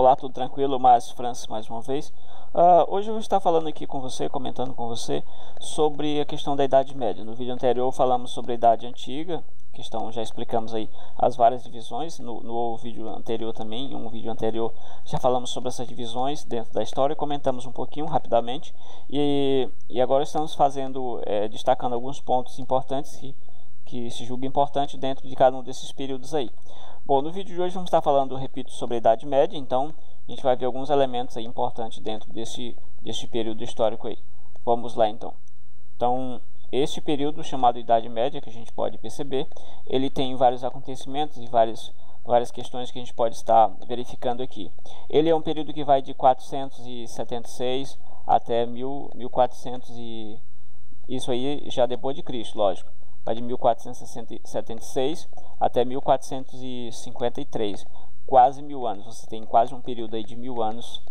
Olá, tudo tranquilo? Márcio Francis mais uma vez. Uh, hoje eu vou estar falando aqui com você, comentando com você sobre a questão da Idade Média. No vídeo anterior falamos sobre a Idade Antiga, questão já explicamos aí as várias divisões. No, no vídeo anterior também, em um vídeo anterior, já falamos sobre essas divisões dentro da história, comentamos um pouquinho rapidamente. E, e agora estamos fazendo, é, destacando alguns pontos importantes que, que se julga importante dentro de cada um desses períodos aí. Bom, no vídeo de hoje vamos estar falando, repito, sobre a Idade Média, então a gente vai ver alguns elementos importantes dentro desse, desse período histórico aí. Vamos lá então. Então, este período chamado Idade Média, que a gente pode perceber, ele tem vários acontecimentos e várias, várias questões que a gente pode estar verificando aqui. Ele é um período que vai de 476 até 1400 e isso aí já depois de Cristo, lógico vai de 1476 até 1453, quase mil anos. Você tem quase um período aí de mil anos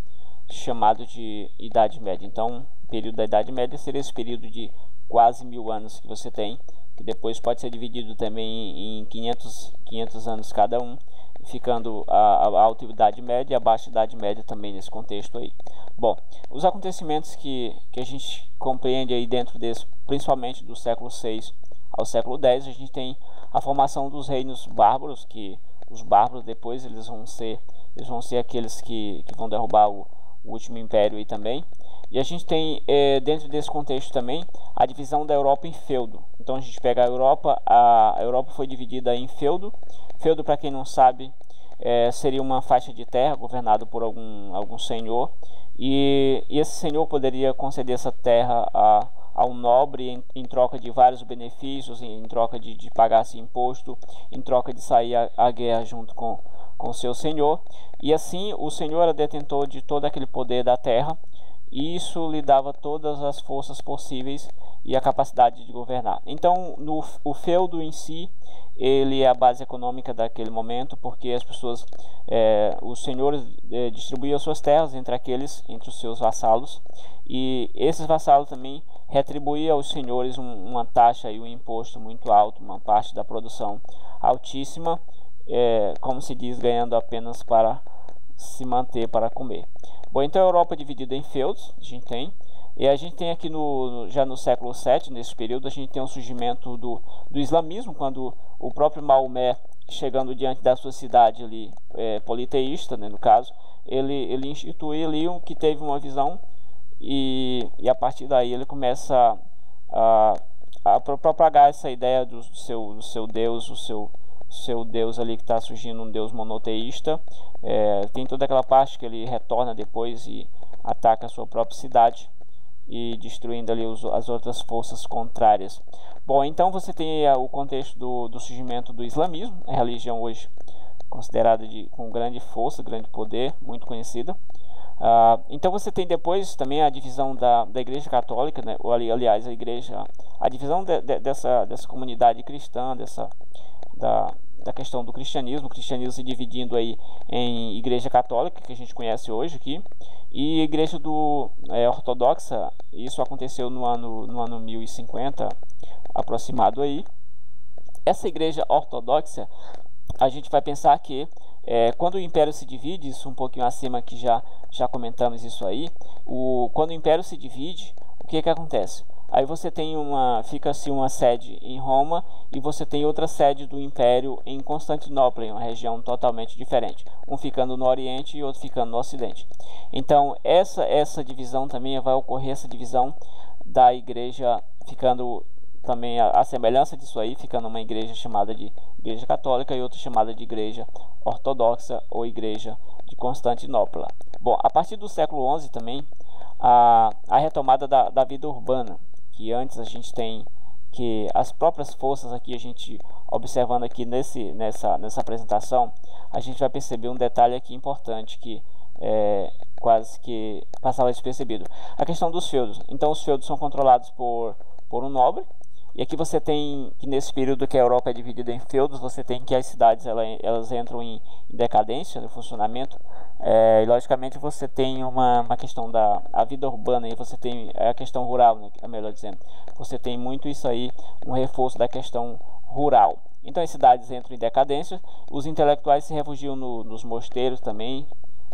chamado de Idade Média. Então, o período da Idade Média seria esse período de quase mil anos que você tem, que depois pode ser dividido também em 500, 500 anos cada um, ficando a, a alta Idade Média e a baixa Idade Média também nesse contexto aí. Bom, os acontecimentos que, que a gente compreende aí dentro desse, principalmente do século 6 ao século X, a gente tem a formação dos reinos bárbaros, que os bárbaros depois eles vão ser, eles vão ser aqueles que, que vão derrubar o, o último império aí também. E a gente tem, é, dentro desse contexto também, a divisão da Europa em feudo. Então a gente pega a Europa, a, Europa foi dividida em feudo. Feudo, para quem não sabe, é, seria uma faixa de terra governada por algum, algum senhor. E, e esse senhor poderia conceder essa terra a ao nobre em, em, troca de vários benefícios, em, em troca de, de pagar-se imposto, em troca de sair à guerra junto com, com seu senhor. E assim o senhor era detentor de todo aquele poder da terra, e isso lhe dava todas as forças possíveis e a capacidade de governar. Então, no, o feudo em si, ele é a base econômica daquele momento, porque as pessoas, é, os senhores é, distribuíam suas terras entre aqueles, entre os seus vassalos, e esses vassalos também retribuíam aos senhores um, uma taxa e um imposto muito alto, uma parte da produção altíssima, é, como se diz, ganhando apenas para se manter para comer. Bom, então a Europa é dividida em feudos, a gente tem, e a gente tem aqui no, já no século VII, nesse período, a gente tem o surgimento do, do islamismo, quando o próprio Maomé, chegando diante da sua cidade ali, é, politeísta, né, no caso, ele, ele institui ali um, que teve uma visão e, e a partir daí ele começa a, a, propagar essa ideia do seu, do seu Deus, o seu, seu Deus ali que está surgindo um Deus monoteísta. É, tem toda aquela parte que ele retorna depois e ataca a sua própria cidade e destruindo ali os, as outras forças contrárias. Bom, então você tem é, o contexto do, do surgimento do islamismo, a religião hoje considerada de, com grande força, grande poder, muito conhecida. Uh, então você tem depois também a divisão da, da Igreja Católica, né, ou ali, aliás, a Igreja, a divisão de, de, dessa, dessa comunidade cristã, dessa, da, da questão do cristianismo, o cristianismo se dividindo aí em igreja católica, que a gente conhece hoje aqui, e igreja do é, ortodoxa, isso aconteceu no ano, no ano 1050, aproximado aí. Essa igreja ortodoxa, a gente vai pensar que é, quando o império se divide, isso um pouquinho acima que já, já comentamos isso aí, o, quando o império se divide, o que que acontece? Aí você tem uma, fica-se uma sede em Roma e você tem outra sede do Império em Constantinopla, em uma região totalmente diferente, um ficando no Oriente e outro ficando no Ocidente. Então essa essa divisão também vai ocorrer essa divisão da igreja ficando também a, a semelhança disso aí, ficando uma igreja chamada de Igreja Católica e outra chamada de Igreja Ortodoxa ou Igreja de Constantinopla. Bom, a partir do século XI também a, a retomada da, da vida urbana que antes a gente tem que as próprias forças aqui a gente observando aqui nesse nessa nessa apresentação a gente vai perceber um detalhe aqui importante que é, quase que passava despercebido a questão dos feudos então os feudos são controlados por por um nobre e aqui você tem que nesse período que a Europa é dividida em feudos, você tem que as cidades elas, elas entram em, decadência no funcionamento. É, e logicamente você tem uma, uma questão da a vida urbana e você tem a questão rural, né, é melhor dizendo. Você tem muito isso aí, um reforço da questão rural. Então as cidades entram em decadência, os intelectuais se refugiam no, nos mosteiros também,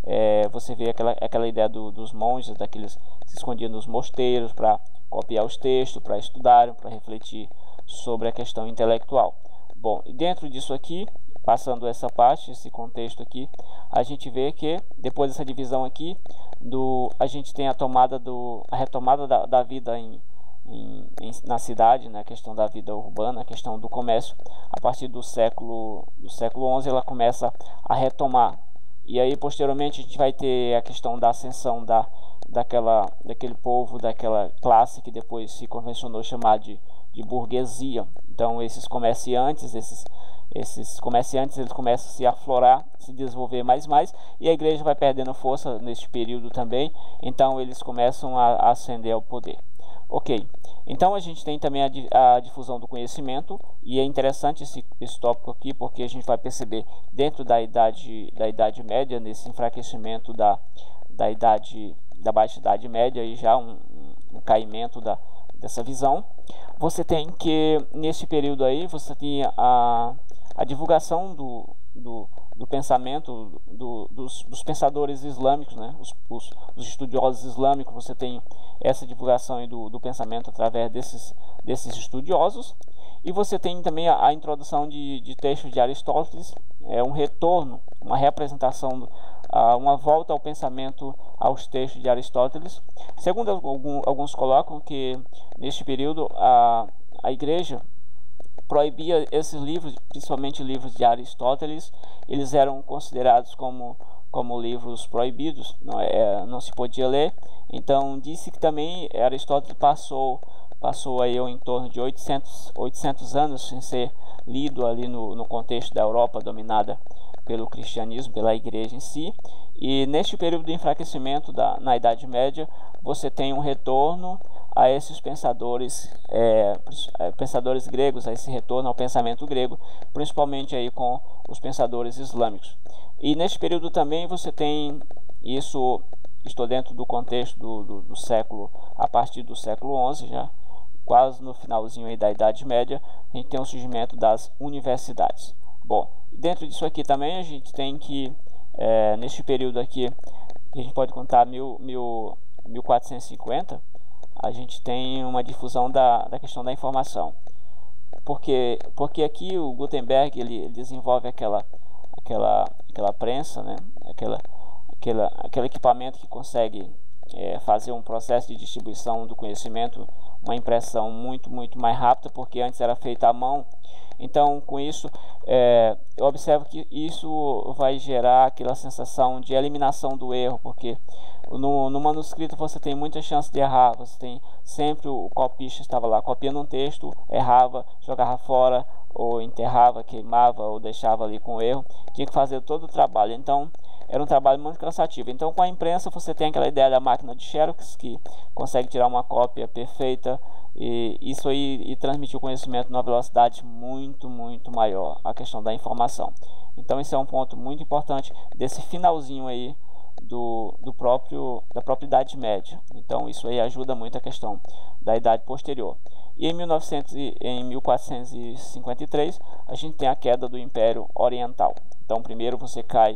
é, você vê aquela, aquela ideia do, dos monges, daqueles que se escondiam nos mosteiros para copiar os textos, para estudar, para refletir sobre a questão intelectual. Bom, dentro disso aqui, passando essa parte, esse contexto aqui, a gente vê que depois dessa divisão aqui, do, a gente tem a tomada do, a retomada da, da vida em, em, em, na cidade, né, questão da vida urbana, a questão do comércio, a partir do século do século XI ela começa a retomar. E aí posteriormente a gente vai ter a questão da ascensão da daquela daquele povo, daquela classe que depois se convencionou chamar de, de burguesia. Então esses comerciantes, esses esses comerciantes eles começam a se aflorar, se desenvolver mais e mais, e a igreja vai perdendo força neste período também, então eles começam a, ascender ao poder. Ok, então a gente tem também a, a, difusão do conhecimento, e é interessante esse, esse tópico aqui, porque a gente vai perceber dentro da idade, da idade média, nesse enfraquecimento da, da idade, da baixa idade média, e já um, um caimento da, dessa visão. Você tem que, nesse período aí, você tinha a, a divulgação do, do, do pensamento do, dos, dos, pensadores islâmicos, né? Os, os, os, estudiosos islâmicos, você tem essa divulgação do, do pensamento através desses, desses estudiosos. E você tem também a, a introdução de, de, textos de Aristóteles, é um retorno, uma representação, uma volta ao pensamento aos textos de Aristóteles. Segundo alguns colocam que neste período a, a igreja proibia esses livros, principalmente livros de Aristóteles, eles eram considerados como, como livros proibidos, não, é, não se podia ler. Então disse que também Aristóteles passou passou aí em torno de 800, 800 anos sem ser lido ali no, no contexto da Europa dominada pelo cristianismo, pela igreja em si. E neste período de enfraquecimento da, na Idade Média, você tem um retorno a esses pensadores, é, é, pensadores gregos, a esse retorno ao pensamento grego, principalmente aí com os pensadores islâmicos. E neste período também você tem isso, estou dentro do contexto do, do, do século, a partir do século XI já, quase no finalzinho aí da Idade Média, a gente tem o surgimento das universidades. Bom, dentro disso aqui também a gente tem que, é, neste período aqui, a gente pode contar mil, mil, 1450, a gente tem uma difusão da, da questão da informação. Porque, porque aqui o Gutenberg ele desenvolve aquela, aquela, aquela prensa, né? aquela, aquela, aquele equipamento que consegue é, fazer um processo de distribuição do conhecimento, uma impressão muito, muito mais rápida, porque antes era feita à mão. Então, com isso, é, eu observo que isso vai gerar aquela sensação de eliminação do erro, porque no, no manuscrito você tem muita chance de errar, você tem sempre o copista estava lá copiando um texto, errava, jogava fora, ou enterrava, queimava, ou deixava ali com erro, tinha que fazer todo o trabalho. Então, era um trabalho muito cansativo. Então, com a imprensa, você tem aquela ideia da máquina de Xerox, que consegue tirar uma cópia perfeita, e isso aí e transmitir o conhecimento numa velocidade muito, muito maior, a questão da informação. Então, esse é um ponto muito importante desse finalzinho aí do, do próprio da própria idade média. Então, isso aí ajuda muito a questão da idade posterior. E em, 1900, em 1453, a gente tem a queda do Império Oriental. Então, primeiro você cai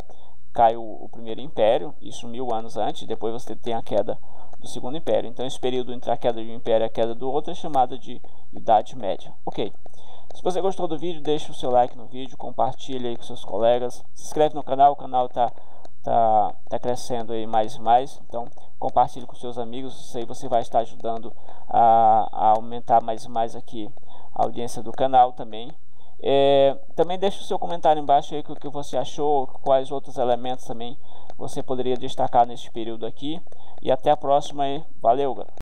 cai o, o, primeiro império, isso mil anos antes, depois você tem a queda do segundo império. Então esse período entre a queda de um império e a queda do outro é chamado de Idade Média. Ok. Se você gostou do vídeo, deixe o seu like no vídeo, compartilhe aí com seus colegas, se inscreve no canal, o canal está tá, tá crescendo aí mais e mais, então compartilhe com seus amigos, isso aí você vai estar ajudando a, a aumentar mais e mais aqui a audiência do canal também. É, também deixe o seu comentário embaixo aí o que você achou, quais outros elementos também você poderia destacar nesse período aqui. E até a próxima aí. Valeu, galera.